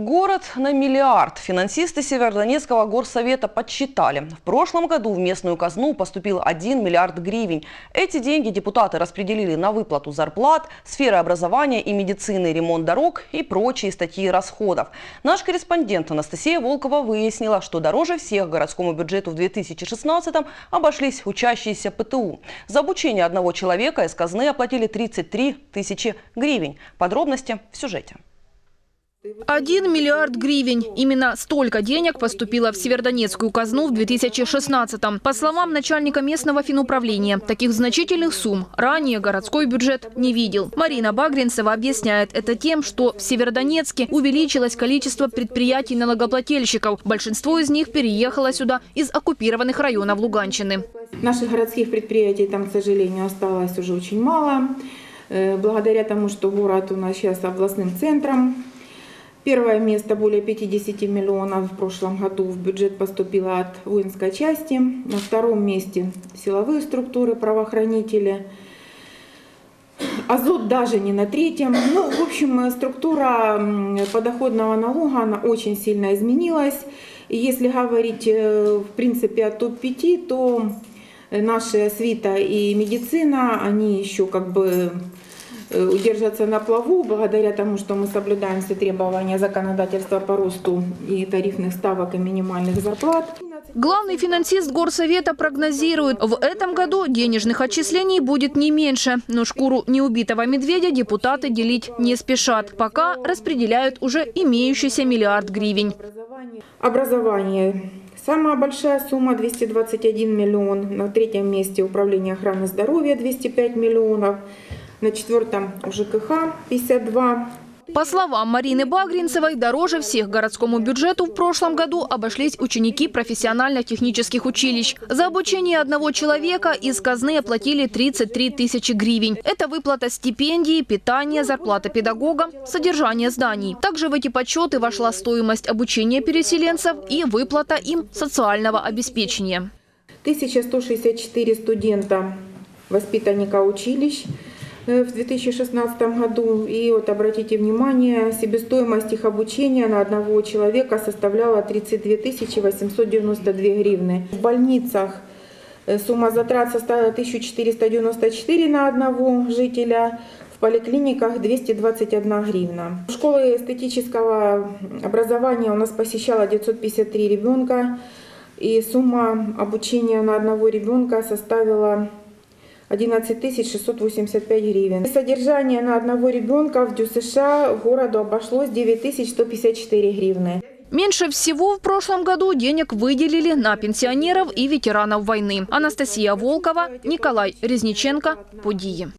Город на миллиард. Финансисты Северодонецкого горсовета подсчитали. В прошлом году в местную казну поступил 1 миллиард гривен. Эти деньги депутаты распределили на выплату зарплат, сферы образования и медицины, ремонт дорог и прочие статьи расходов. Наш корреспондент Анастасия Волкова выяснила, что дороже всех городскому бюджету в 2016 обошлись учащиеся ПТУ. За обучение одного человека из казны оплатили 33 тысячи гривен. Подробности в сюжете. 1 миллиард гривен. Именно столько денег поступило в Северодонецкую казну в 2016-м. По словам начальника местного финуправления, таких значительных сумм ранее городской бюджет не видел. Марина Багринцева объясняет это тем, что в Северодонецке увеличилось количество предприятий налогоплательщиков. Большинство из них переехало сюда из оккупированных районов Луганщины. Наших городских предприятий там, к сожалению, осталось уже очень мало. Э, Благодаря тому, что город у нас сейчас областным центром, Первое место более 50 миллионов в прошлом году в бюджет поступило от воинской части. На втором месте силовые структуры, правоохранители. Азот даже не на третьем. Ну, в общем, структура подоходного налога, она очень сильно изменилась. И если говорить, э, в принципе, о топ-5, то наши свита и медицина, они еще как бы э, удержатся на плаву благодаря тому, что мы соблюдаем все требования законодательства по росту и тарифных ставок и минимальных зарплат. Главный финансист горсовета прогнозирует, в этом году денежных отчислений будет не меньше. Но шкуру неубитого медведя депутаты делить не спешат. Пока распределяют уже имеющийся миллиард гривен. Образование. Самая большая сумма 221 миллион. На третьем месте управление охраны здоровья 205 миллионов. На четвертом ЖКХ 52 По словам Марины Багринцевой, дороже всех городскому бюджету в прошлом году обошлись ученики профессионально-технических училищ. За обучение одного человека из казны оплатили 33 тысячи гривен. Это выплата стипендии, питание, зарплата педагогам, содержание зданий. Также в эти подсчеты вошла стоимость обучения переселенцев и выплата им социального обеспечения. 1164 студента, воспитанника училищ в 2016 году. И вот обратите внимание, себестоимость их обучения на одного человека составляла 32 892 гривны. В больницах э, сумма затрат составила 1494 на одного жителя, в поликлиниках 221 гривна. Школы эстетического образования у нас посещало 953 ребенка, и сумма обучения на одного ребенка составила 11 685 гривен. Содержание на одного ребенка в ДЮСШ городу обошлось 9 154 гривны. Меньше всего в прошлом году денег выделили на пенсионеров и ветеранов войны. Анастасия Волкова, Николай Резниченко, Подии.